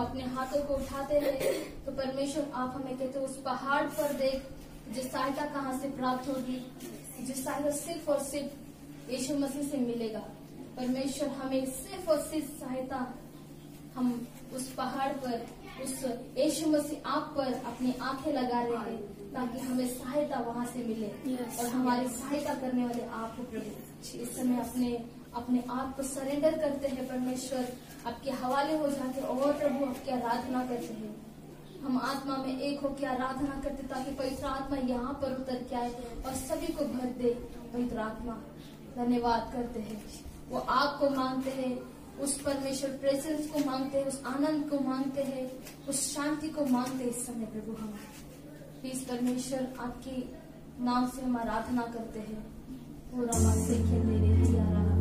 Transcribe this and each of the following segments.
हम अपने हाथों को उठाते हैं तो परमेश्वर आप हमें कहते हो उस पहाड़ पर देख जो सहायता कहाँ से प्राप्त होगी जो सहायता सिर्फ़ और सिर्फ़ यीशु मसीह से मिलेगा। परमेश्वर हमें सिर्फ़ और सिर्फ़ सहायता हम उस पहाड़ पर उस यीशु मसीह आप पर अपनी आँखें लगा रहे हैं ताकि हमें सहायता वहाँ से मिले और हमारी सहायता करने वाले आप हो। इस समय अपने अपने आप को सरेंडर करते हैं परमेश्वर। आपके हवाले हो जाते और प्रभु आपकी आराधना करते हैं। हम आत्मा में एक होकर आराधना करते ताकि पवित्र आत्मा यहाँ पर उतर के आए और सभी को भर दे पवित्र आत्मा। धन्यवाद करते हैं। वो आपको मांगते हैं, उस परमेश्वर प्रेजेंस को मांगते हैं, उस आनंद को मांगते हैं, उस शांति को मांगते हैं इस समय प्रभु हम। प्लीज़ परमेश्वर, आपके नाम से हम आराधना करते हैं। पूरा माँ सीखे दे यारा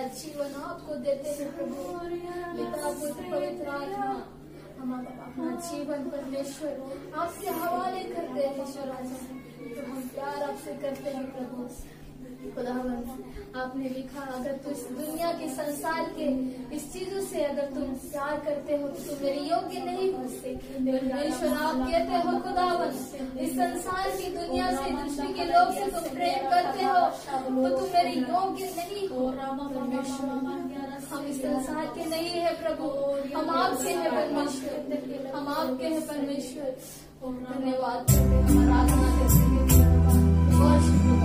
अच्छी बनो, आपको देते हैं प्रभु। पिता, पुत्र, पवित्र आत्मा। हम अपना जीवन परमेश्वर आपसे हवाले करते हैं, ईश्वर तो हम प्यार आपसे करते हैं, प्रभु। खुदावन आपने लिखा, अगर तुम इस दुनिया के संसार के इस चीज़ों से अगर तुम प्यार करते हो तो तुम मेरे योग्य नहीं हो आप कहते हो खुदावन इस संसार की दुनिया से, दृष्टि के लोग से तुम प्रेम करते हो तो तुम मेरे योग्य नहीं हो। परमेश्वर हम इस संसार के नहीं है, प्रभु। हम आपके हैं, परमेश्वर। हम आपके हैं, परमेश्वर। धन्यवाद। करते हैं हम आराधना करते हैं.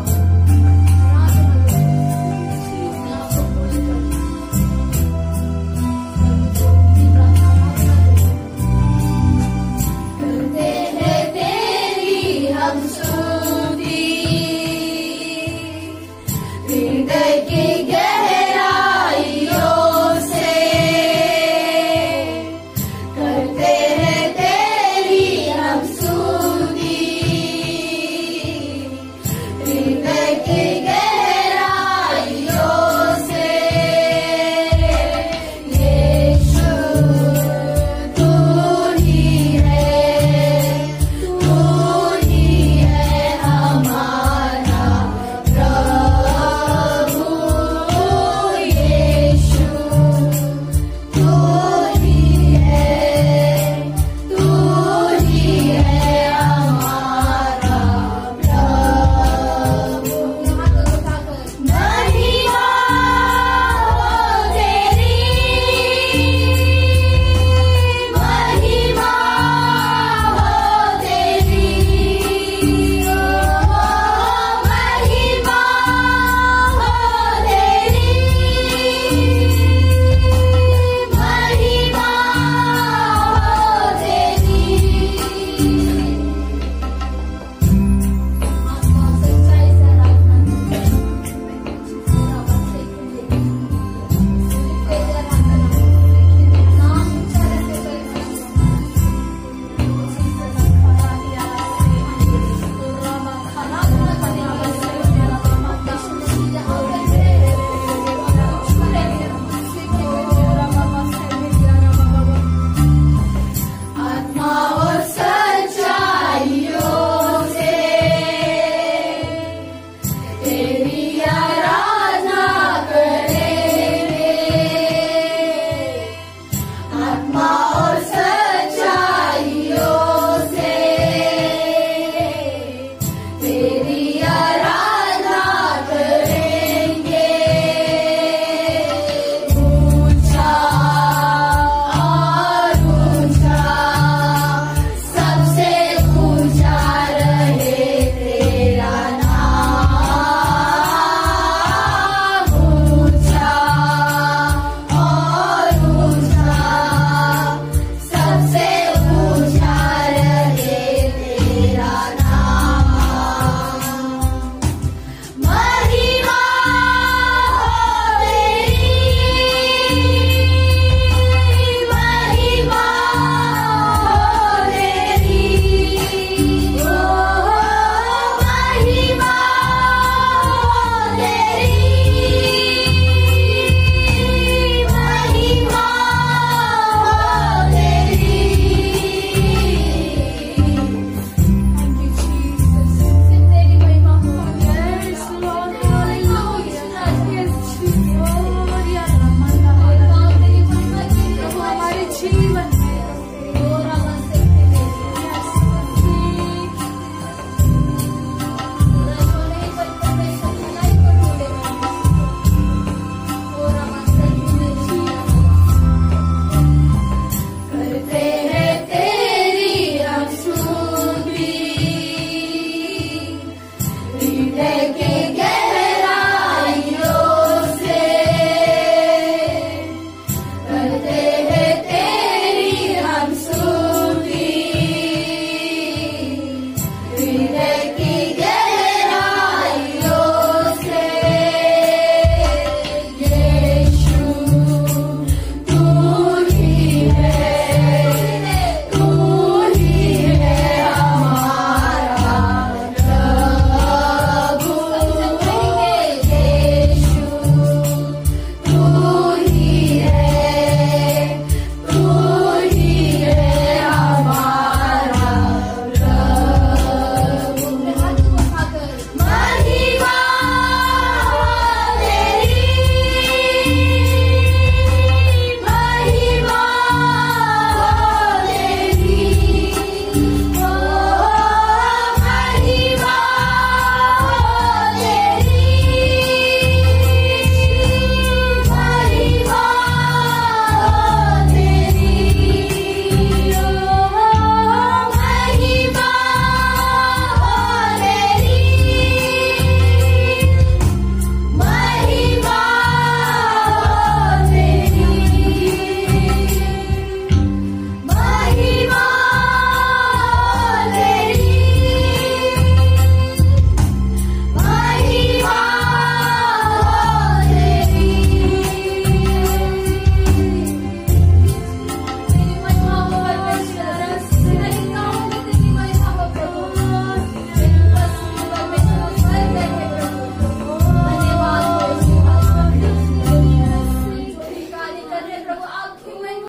you.